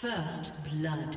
First blood.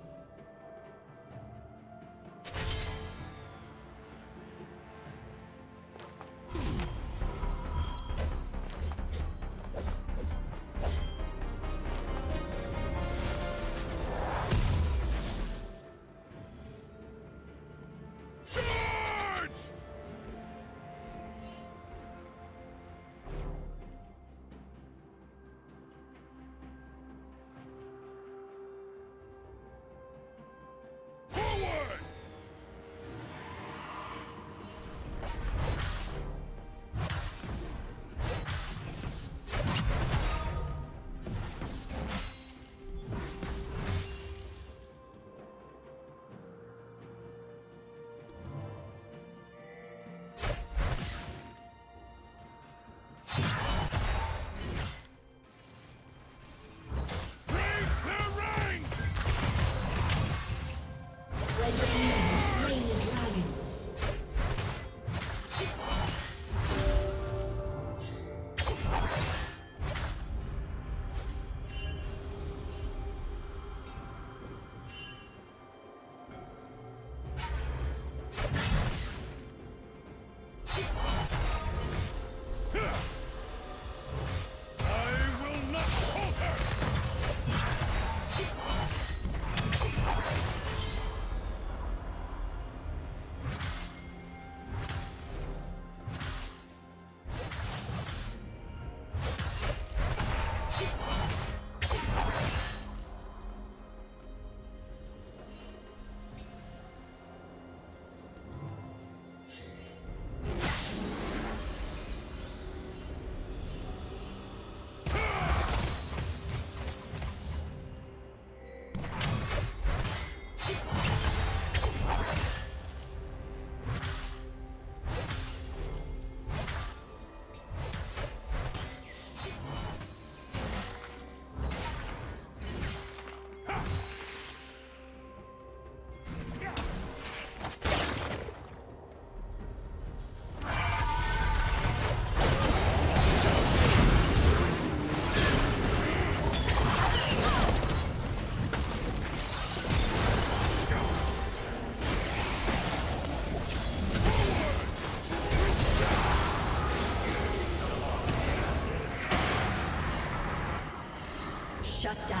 Shut down.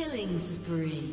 Killing spree.